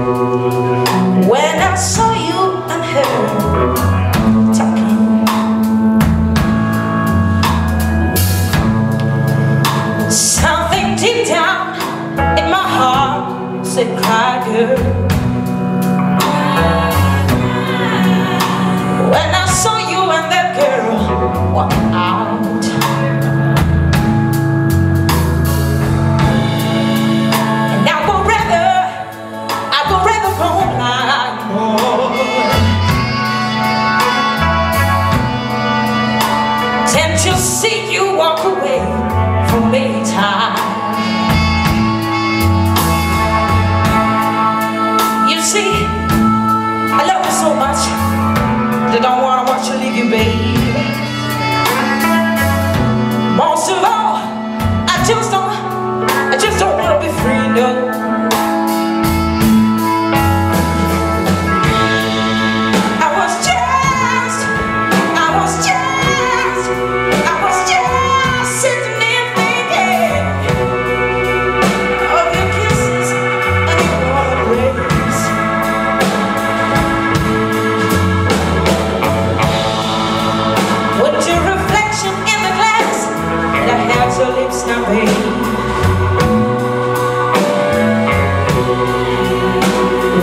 When I saw you and her talking. Something deep down in my heart said cry girl. When I saw you Than to see you walk away from me time. You see, I love you so much that I don't wanna watch you leave you, baby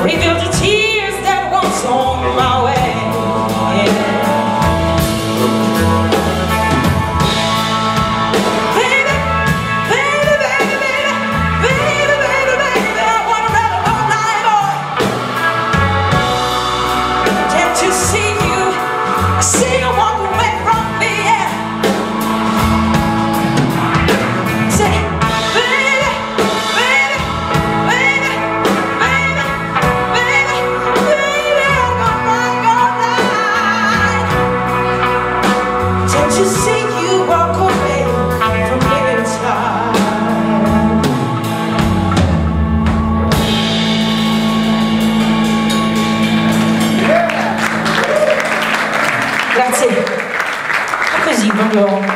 babe. Reveal Remember